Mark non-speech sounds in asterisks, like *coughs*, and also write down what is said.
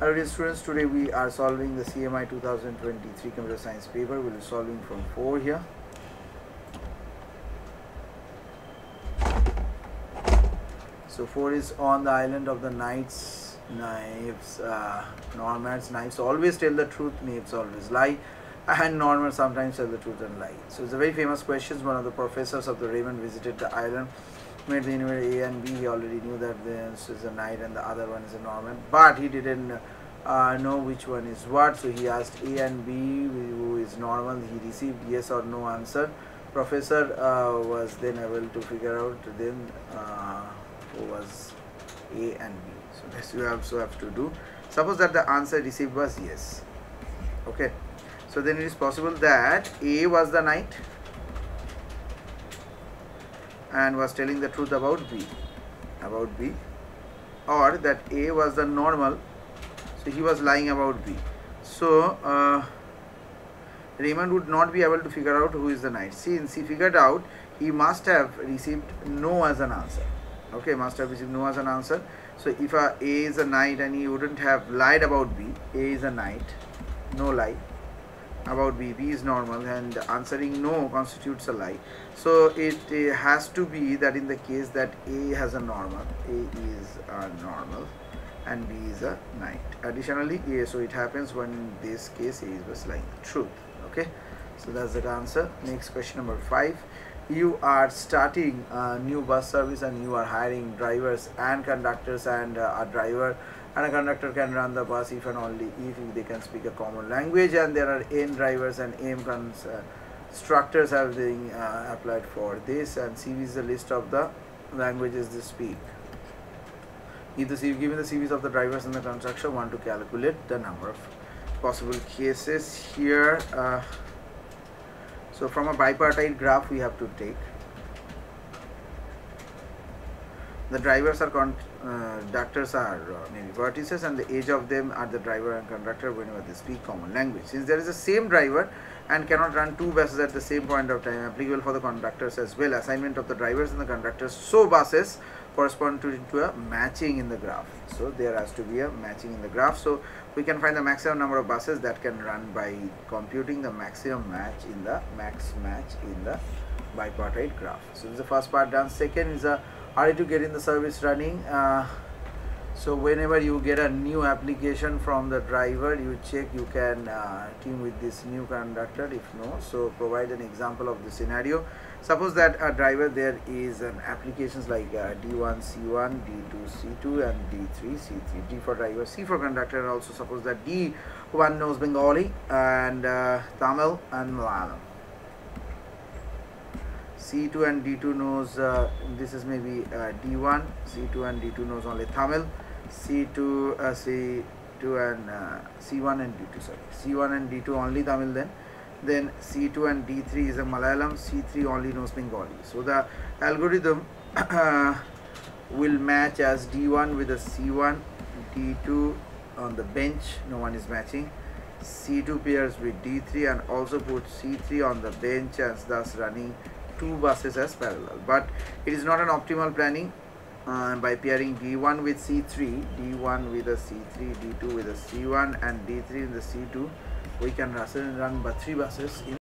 Hello dear students, today we are solving the CMI 2023 computer science paper. We'll be solving from 4 here. So 4 is on the island of the knights, knaves, uh, nomads, knives always tell the truth, knaves always lie and normal sometimes tell the truth and lie. So it's a very famous question. One of the professors of the Raymond visited the island, made the university A and B. He already knew that this is a knight and the other one is a normal, but he didn't uh, know which one is what. So he asked A and B, who is normal. He received yes or no answer. Professor uh, was then able to figure out then uh, who was A and B. So this you also have to do. Suppose that the answer received was yes. Okay so then it is possible that A was the knight and was telling the truth about B about B or that A was the normal so he was lying about B. So uh, Raymond would not be able to figure out who is the knight. Since he figured out he must have received no as an answer. Okay must have received no as an answer. So if a A is a knight and he wouldn't have lied about B A is a knight no lie about B. B is normal and answering no constitutes a lie. So it uh, has to be that in the case that A has a normal, A is a normal and B is a knight. Additionally, A, so it happens when in this case A is just lying truth. Okay, so that's the answer. Next question number five. You are starting a new bus service and you are hiring drivers and conductors and uh, a driver and a conductor can run the bus if and only if they can speak a common language and there are n drivers and m constructors have been uh, applied for this and CV is the list of the languages they speak. If the CV, given the CVs of the drivers and the constructor want to calculate the number of possible cases here. Uh, so from a bipartite graph we have to take the drivers are conductors uh, are uh, maybe vertices and the age of them are the driver and conductor whenever they speak common language. Since there is the same driver and cannot run two buses at the same point of time applicable for the conductors as well. Assignment of the drivers and the conductors so buses correspond to, to a matching in the graph. So there has to be a matching in the graph. So we can find the maximum number of buses that can run by computing the maximum match in the max match in the bipartite graph. So this is the first part done. Second is a are to get in the service running? Uh, so whenever you get a new application from the driver you check you can uh, team with this new conductor if no. So provide an example of the scenario. Suppose that a driver there is an applications like uh, d1 c1 d2 c2 and d3 c3 d for driver c for conductor and also suppose that d1 knows bengali and uh, tamil and malayalam C2 and D2 knows uh, this is maybe uh, D1 C2 and D2 knows only Tamil C2 uh, C2 and uh, C1 and D2 sorry. C1 and D2 only Tamil then. Then C2 and D3 is a Malayalam C3 only knows Bengali. So the algorithm *coughs* will match as D1 with a C1 D2 on the bench no one is matching. C2 pairs with D3 and also put C3 on the bench as thus running two buses as parallel but it is not an optimal planning uh, by pairing D1 with C3 D1 with a C3 D2 with a C1 and D3 in the C2 we can run but three buses in